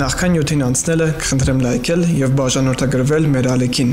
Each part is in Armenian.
Նախքան յութին անցնելը կխնդրեմ լայքել եւ բաժանորդագրվել մեր ալիքին։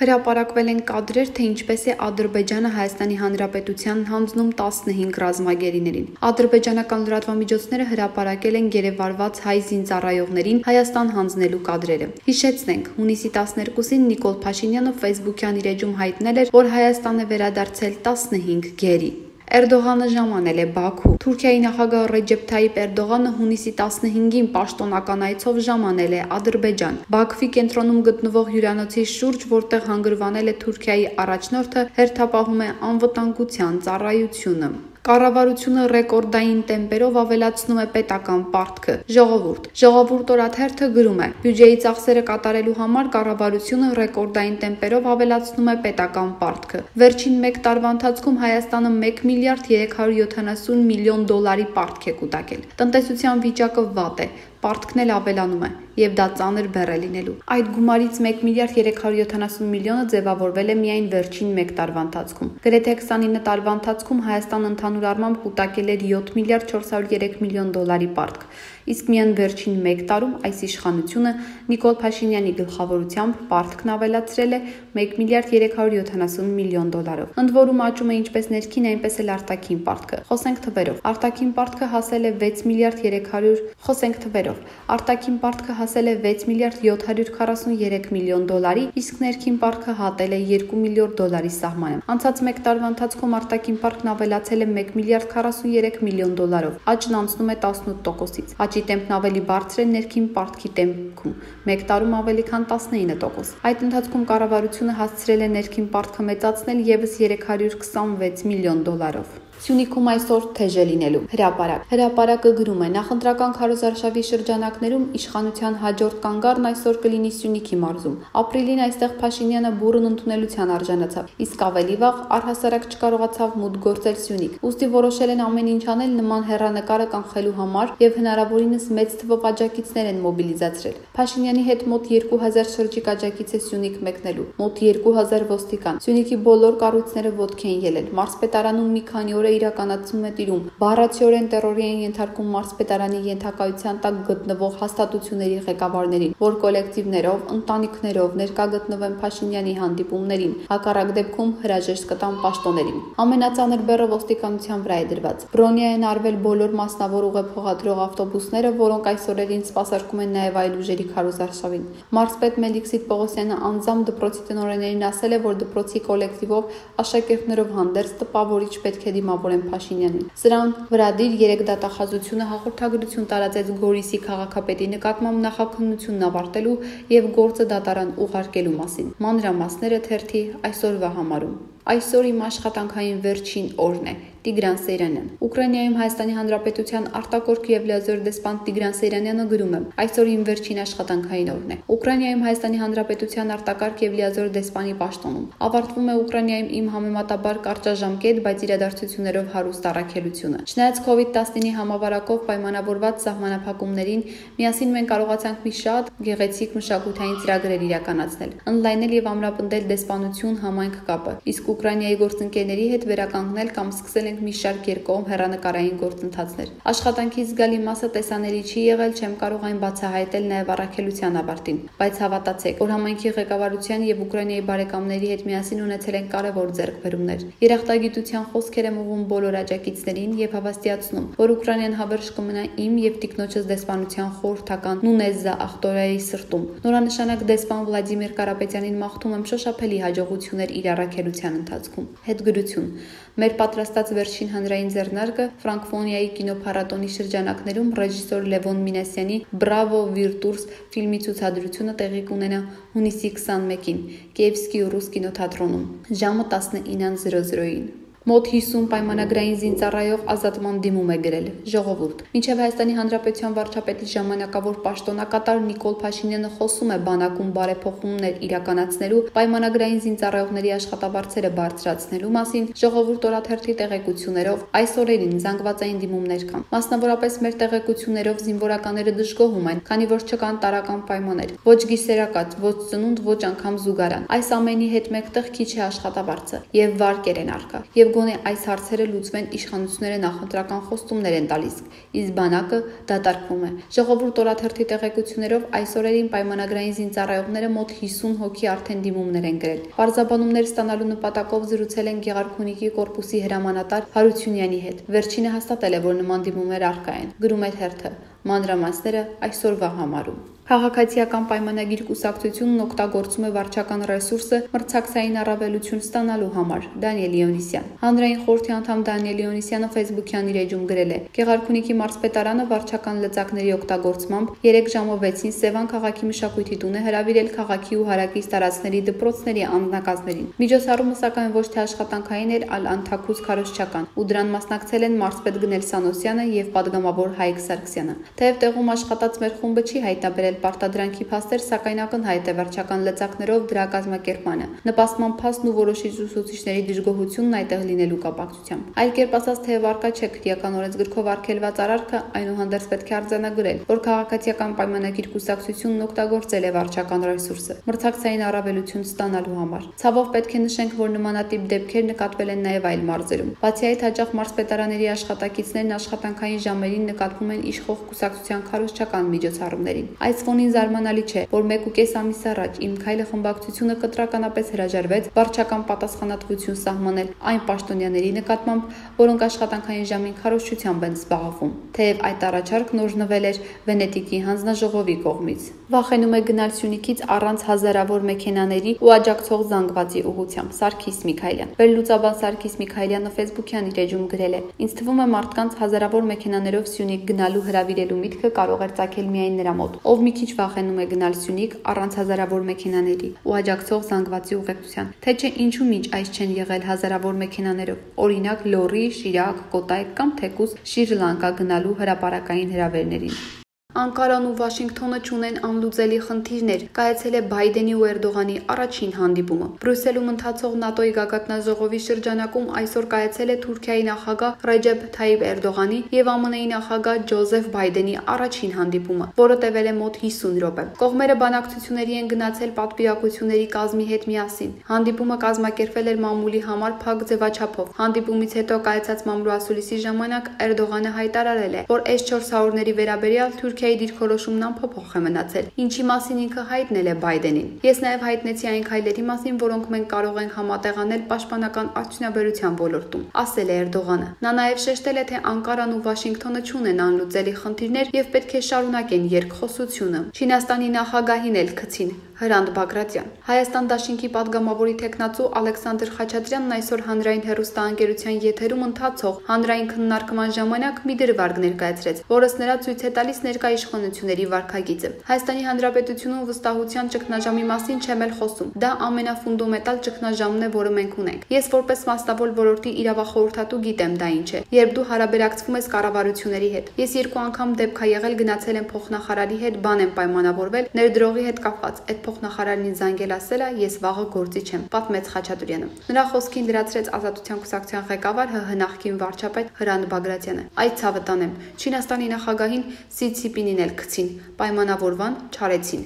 Հրապարակվել են կադրեր, թե ինչպես է Ադրբեջանը Հայաստանի Հանրապետության հանձնում 15 ռազմագերիներին։ Ադրբեջանական լրատվամիջոցները հրապարակել են գերեվարված հայ զինծառայողներին Հայաստան հանձնելու կադրերը։ Հիշեցնենք, հունիսի 12-ին Նիկոլ Փաշինյանը Facebook-յան իր էջում հայտնել էր, որ Հայաստան է վերադարձել 15 գերի։ Էրդողանը ժամանել է Բաքու։ Թուրքիայի նախագահ Ռեջեփ Թայիպ Էրդողանը հունիսի 15-ին պաշտոնական այցով ժամանել է Ադրբեջան։ Բաքվի կենտրոնում գտնվող հյուրանոցի շուրջ, որտեղ հանգրվանել է Թուրքիայի առաջնորդը, հերթապահում է անվտանգության ծառայությունը։ Կառավարությունը ռեկորդային տեմպերով ավելացնում է պետական պարտքը։ Ժողովուրդ։ Ժողովուրդ օրաթերթը գրում է. Բյուջեի ծախսերը կատարելու համար կառավարությունը ռեկորդային տեմպերով ավելացնում է պետական պարտքը։ Վերջին 1 տարվա ընթացքում Հայաստանը 1 միլիարդ 370 միլիոն դոլարի պարտք է կուտակել։ Տնտեսության վիճակը վատ է, պարտքն էլ ավելանում է եւ դա ծանր բեռ է լինելու։ Այդ գումարից 1 միլիարդ 370 միլիոնը ձևավորվել է միայն վերջին 1 տարվա ընթացքում։ Գրեթե 29 տարվա ընթացքում Հայաստանը ընդհանուր առմամբ կուտակել էր 7 միլիարդ 403 միլիոն դոլարի պարտք, իսկ միայն վերջին 1 տարում այս իշխանությունը Նիկոլ Փաշինյանի գլխավորությամբ պարտքն ավելացրել է 1 միլիարդ 370 միլիոն դոլարով։ Ընդ որում աճում է ինչպես ներքին, այնպես էլ արտաքին պարտքը։ Խոսենք թվերով։ Արտաքին պարտքը հասել է 6 միլիարդ 300 խոսենք թվերով։ Արտաքին պարտքը հասել է 6 միլիարդ 743 միլիոն դոլարի, իսկ ներքին պարտքը հատել է 2 միլիարդ դոլարի սահմանը։ Անցած 1 տարվա ընթացքում արտաքին պարտքն ավելացել է 1 միլիարդ 43 միլիոն դոլարով։ Աճն անցնում է 18%-ից։ Աճի տեմպն ավելի բարձր է ներքին պարտքի տեմպում։ 1 տարում ավելի քան 19%։ Այդ ընթացքում կառավարությունը հասցրել է ներքին պարտքը մեծացնել եւս 326 միլիոն դոլարով։ Սյունիքում այսօր թեժ է լինելու։ Հրապարակ։ Հրապարակը գրում է. նախընտրական քարոզարշավի շրջանակներում իշխանության հաջորդ կանգառն այսօր կլինի Սյունիքի մարզում։ Ապրիլին այստեղ Փաշինյանը բուրըն ընդունելության արժանացավ, իսկ ավելի վաղ առհասարակ չկարողացավ մուտք գործել Սյունիք։ Ոստի որոշել են ամեն ինչ անել նման հերանեկարը կանխելու համար եւ հնարավորինս մեծ թվով աջակիցներ են մոբիլիզացրել։ Փաշինյանի հետ մոտ 2000 շրջիկ աջակից է Սյունիք մեկնելու, մոտ 2000 ոստիկան։ Սյունիքի բոլոր կառույցները ոտք են ելել։ Մարսպետարանում մի քանի օր է իրականացում է տիրում։ Բառացիորեն terror-ի են ենթարկում մարզպետարանի ենթակայության տակ գտնվող հաստատությունների ղեկավարներին, որ կոլեկտիվներով, ընտանիքներով ներկա գտնվեն Փաշինյանի հանդիպումներին, հակառակ դեպքում հրաժեշտ կտան պաշտոներին։ Ամենածանր բեռը ոստիկանության վրա է դրված։ Բրոնիա են արվել բոլոր մասնավոր ուղեփոխադրող ավտոբուսները, որոնք այս օրերին սպասարկում են նաև այլ ուժերի քարոզարշավին։ Մարզպետ Մելիքսիտ Պողոսյանը անձամբ դպրոցի տնօրեններին ասել է, որ դպրոցի կոլեկտիվով աշակերտներով հանդերձ տպավորիչ պետք է դիմավորել Նիկոլեն Փաշինյանին։ Սրան վրադիր երեք դատախազությունը հաղորդագրություն տարածեց Գորիսի քաղաքապետի նկատմամբ նախաքննությունն ավարտելու եւ գործը դատարան ուղարկելու մասին։ Մանրամասները թերթի այսօրվա համարում։ Այսօր իմ աշխատանքային վերջին օրն է։ Տիգրան Սեյրանյան։ Ուկրաինայում Հայաստանի Հանրապետության արտակորք եւ լիազոր դեսպան Տիգրան Սեյրանյանը գրում է. Այսօր իմ վերջին աշխատանքային օրն է։ Ուկրաինայում Հայաստանի Հանրապետության արտակարգ եւ լիազոր դեսպանի պաշտոնում։ Ավարտվում է Ուկրաինայում իմ համեմատաբար կարճաժամկետ, բայց իրադարձություններով հարուստ առաքելությունը։ Չնայած COVID-19-ի համավարակով պայմանավորված սահմանափակումներին, միասին մենք կարողացանք մի շատ գեղեցիկ մշակութային ծրագրեր իրականացնել, ընդլայնել եւ ամրապնդել դեսպանություն համայնք կապը։ Իսկ Ուկրաինայի գործընկերների հետ վերականգնել կամ սկսել ենք մի շարք երկկողմ հերանեկարային գործընթացներ։ Աշխատանքի զգալի մասը տեսանելի չի եղել, չեմ կարող այն բացահայտել նաև առաքելության ավարտին, բայց հավատացեք, որ համայնքի ղեկավարության եւ Ուկրաինայի բարեկամների հետ միասին ունեցել են կարևոր ձեռքբերումներ։ Երախտագիտության խոսքեր եմ ուղում բոլոր աջակիցներին եւ հավաստիացնում, որ Ուկրաինան հավերժ կմնա իմ եւ տիկնոջս դեսպանության խորհրդական Նունեզա Ախտորայի սրտում։ Նորանշանակ դեսպան Վլադիմիր Կարապետյանին մաղթում եմ շոշափելի հաջողություններ իր առաքելության ընթացքում։ Հետգրություն Մեր պատրաստած վերջին հանրային ձեռնարկը Ֆրանկֆոնիայի կինոփառատոնի շրջանակներում ռեժիսոր Լևոն Մինասյանի «Բրավո Վիրտուրս» ֆիլմի ցուցադրությունը տեղի կունենա հունիսի 21-ին Կիևսկի ռուս կինոթատրոնում ժամը 19:00-ին։ Մոտ 50 պայմանագրային զինծառայող ազատման դիմում է գրել. Ժողովուրդ։ Մինչև Հայաստանի Հանրապետության վարչապետի ժամանակավոր պաշտոնակատար Նիկոլ Փաշինյանը խոսում է բանակում բարեփոխումներ իրականացնելու, պայմանագրային զինծառայողների աշխատավարձերը բարձրացնելու մասին, ժողովուրդ օրաթերթի տեղեկություններով այս օրերին զանգվածային դիմումներ կան։ Մասնավորապես մեր տեղեկություններով զինվորականները դժգոհում են, քանի որ չկան տարական պայմաններ։ Ոչ գիսերակաց, ոչ ծնունդ, ոչ անգամ զուգարան։ Այս ամենի հետ մեկտեղ քիչ է աշխատավարձը եւ վարկեր են արկա։ Եվ գոնե այս հարցերը լուծվեն իշխանությունները նախընտրական խոստումներ են տալիս, իսկ բանակը դատարկվում է։ Ժողովուրդ օրաթերթի տեղեկություններով այս օրերին պայմանագրային զինծառայողները մոտ 50 հոգի արդեն դիմումներ են գրել։ Պարզաբանումներ ստանալու նպատակով զրուցել են Գեղարքունիքի կորպուսի հրամանատար Հարությունյանի հետ։ Վերջինը հաստատել է, որ նման դիմումներ առկա են։ Գրում է թերթը։ Մանրամասները այսօրվա համարում։ Քաղաքացիական պայմանագիր կուսակցությունն օգտագործում է վարչական ռեսուրսը մրցակցային առավելություն ստանալու համար։ Դանիել Լիոնիսյան։ Հանրային խորհրդի անդամ Դանիել Լիոնիսյանը Facebook-յան իր էջում գրել է. Գեղարքունիքի մարզպետարանը վարչական լծակների օգտագործմամբ 3 ժամը 6-ին Սևան քաղաքի մշակույթի տուն է հրավիրել քաղաքի ու հարակից տարածքների դպրոցների անձնակազմերին։ Միջոցառումը սակայն ոչ թե աշխատանքային էր, այլ անթակուց քարոշչական, ու դրան մասնակցել են մարզպետ Գնել Սանոսյանը եւ падգամավոր Հայկ Սարգսյանը։ Թեև տեղում աշխատած մեր խումբը չի հայտնաբերել ստեղծել պարտադրանքի փաստեր, սակայն ակնհայտ է վարչական լծակներով դրա կազմակերպմանը։ Նպաստման փաստն ու որոշիչ ուսուցիչների դժգոհությունն այդտեղ լինելու կապակցությամբ։ Այլ կերպ ասած, թեև արկա չէ քրեական օրենսգրքով արգելված արարքը, այնուհանդերձ պետք է արձանագրել, որ քաղաքացիական պայմանագիր կուսակցությունն օգտագործել է վարչական ռեսուրսը մրցակցային առավելություն ստանալու համար։ Ցավով պետք է նշենք, որ նմանատիպ դեպքեր նկատվել են նաև այլ մարզերում։ Բացի այդ, հաջող մարզպետարանների աշխատակիցներն աշխատանքային ժամերին նկատվում են իշխող կուսակցության քարոզչական միջոցառումներին։ Այս ֆոնին զարմանալի չէ, որ 1.5 ամիս առաջ Իմ քայլը խմբակցությունը կտրականապես հրաժարվեց վարչական պատասխանատվություն սահմանել այն պաշտոնյաների նկատմամբ, որոնք աշխատանքային ժամին քարոզչությամբ են զբաղվում։ Թեև այդ առաջարկն օրհնվել էր Վենետիկի հանձնաժողովի կողմից։ Վախենում է գնալ Սյունիքից առանց հազարավոր մեքենաների ու աջակցող զանգվածի ուղությամբ։ Սարգիս Միքայելյան։ Վերլուծաբան Սարգիս Միքայելյանը Facebook-յան իր էջում գրել է. Ինձ թվում է մարդկանց հազարավոր մեքենաներով Սյունիք գնալու հրավիրելու միտքը կարող էր ցակել միայն նրա մոտ, ով մի քիչ վախենում է գնալ Սյունիք առանց հազարավոր մեքենաների ու աջակցող զանգվածի ուղեկցության։ Թե չէ ինչու միջ այս չեն եղել հազարավոր մեքենաներով։ Օրինակ Լորի, Շիրակ, Կոտայք կամ թեկուս Շրի Լանկա գնալու հրաապարակային հրավերներին։ Անկարան ու Վաշինգտոնը ճունեն անլուծելի խնդիրներ, կայացել է Բայդենի ու Էրդողանի առաջին հանդիպումը։ Բրյուսելում ընթացող ՆԱՏՕ-ի գագաթնաժողովի շրջանակում այսօր կայացել է Թուրքիայի նախագահ Ռեջեփ Թայիպ Էրդողանի եւ ԱՄՆ-ի նախագահ Ջոզեֆ Բայդենի առաջին հանդիպումը, որը տևել է մոտ 50 րոպե։ Կողմերը բանակցությունների են գնացել պատվիրակությունների կազմի հետ միասին։ Հանդիպումը կազմակերպվել էր մամուլի համար փակ ձևաչափով։ Հանդիպումից հետո կայացած մամլոասուլիսի ժամանակ Էրդողանը հայտարարել է, որ S-400-ների վերաբերյալ Թուրքիա Թուրքիայի դիրքորոշումն անփոփոխ է մնացել, ինչի մասին ինքը հայտնել է Բայդենին։ Ես նաև հայտնեցի այն քայլերի մասին, որոնք մենք կարող ենք համատեղանել պաշտպանական արդյունաբերության ոլորտում, ասել է Էրդողանը։ Նա նաև շեշտել է, թե Անկարան ու Վաշինգտոնը չունեն անլուծելի խնդիրներ եւ պետք է շարունակեն երկխոսությունը։ Չինաստանի նախագահին էլ քցին Հրանտ Բագրատյան։ Հայաստան Դաշինքի падգամավորի տեխնացու Ալեքսանդր Խաչատրյանն այսօր հանրային հերոստանգերության եթերում ընթացող հանրային քննարկման ժամանակ մի դրվարգ ներկայացրեց, որըս նրա ցույց է տալիս ներկայ իշխանությունների վարկագիծը։ Հայաստանի Հանրապետությունում վստահության ճգնաժամի մասին չեմ էլ խոսում։ Դա ամենաֆունդամենտալ ճգնաժամն է, որը մենք ունենք։ Ես որպես մասնավոր ոլորտի իրավախորհրդատու գիտեմ դա ինչ է։ Երբ դու հարաբերակցվում ես կառավարությունների հետ։ Ես երկու անգամ դեպքա եղել գնացել եմ փոխնախարարի հետ, բան եմ պայմանավորվել ներդրողի հետ կապված։ Այդ փոխնախարարին զանգել ասել է, ես վաղը գործի չեմ։ Պատմեց Խաչատուրյանը։ Նրա խոսքին դրացրեց Ազատության կուսակցության ղեկավար ՀՀ նախկին վարչապետ Հրանտ Բագրատյանը։ Այդ ցավը տանեմ։ Չինաստանի նախագահին Սի Ցիպինին էլ գցին, պայմանավորվան, չարեցին։